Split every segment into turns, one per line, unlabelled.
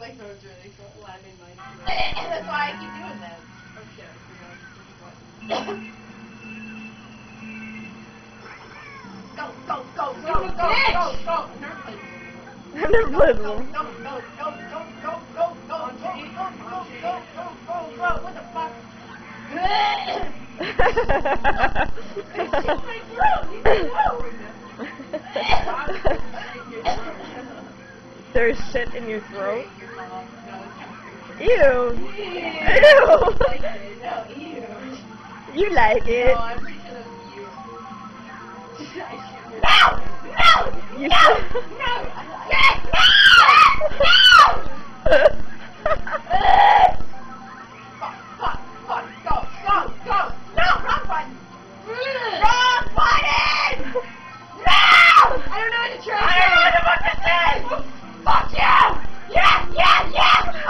like those really cool.
Lemon might
That's why I keep doing them.
Oh shit, I forgot. This is what-
Go, go, go, go,
Son of a
go,
bitch!
go, go. Never played this.
I've never played
Go,
one.
go, go, go, go, go, go, go, go, go, go, go, go, go, go. What the fuck? It's in my throat. Leave me alone.
There's shit in your throat. Ew.
Ew.
you like it.
No,
no,
you
no, no, no, no, no. Fuck you! Yeah,
yeah, yeah!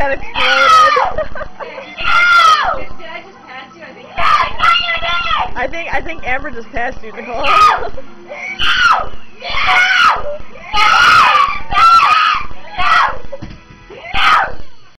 that exploded.
I think
I think Amber just passed you, Nicole.
No!